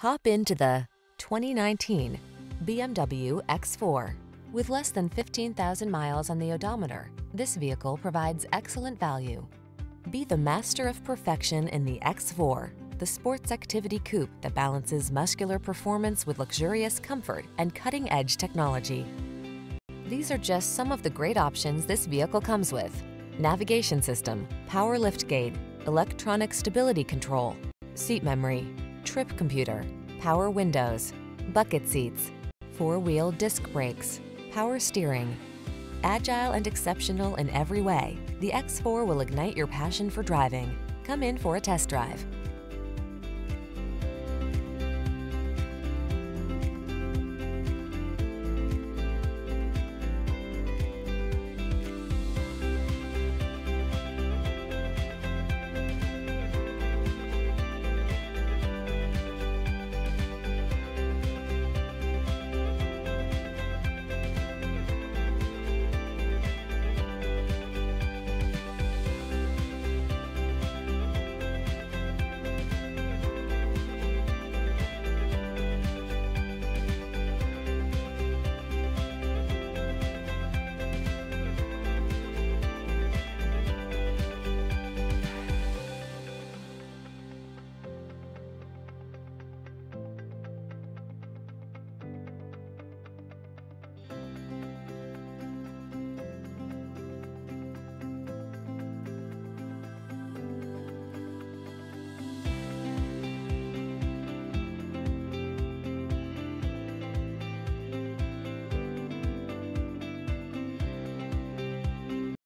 Hop into the 2019 BMW X4. With less than 15,000 miles on the odometer, this vehicle provides excellent value. Be the master of perfection in the X4, the sports activity coupe that balances muscular performance with luxurious comfort and cutting-edge technology. These are just some of the great options this vehicle comes with. Navigation system, power liftgate, electronic stability control, seat memory, trip computer, power windows, bucket seats, four-wheel disc brakes, power steering. Agile and exceptional in every way, the X4 will ignite your passion for driving. Come in for a test drive.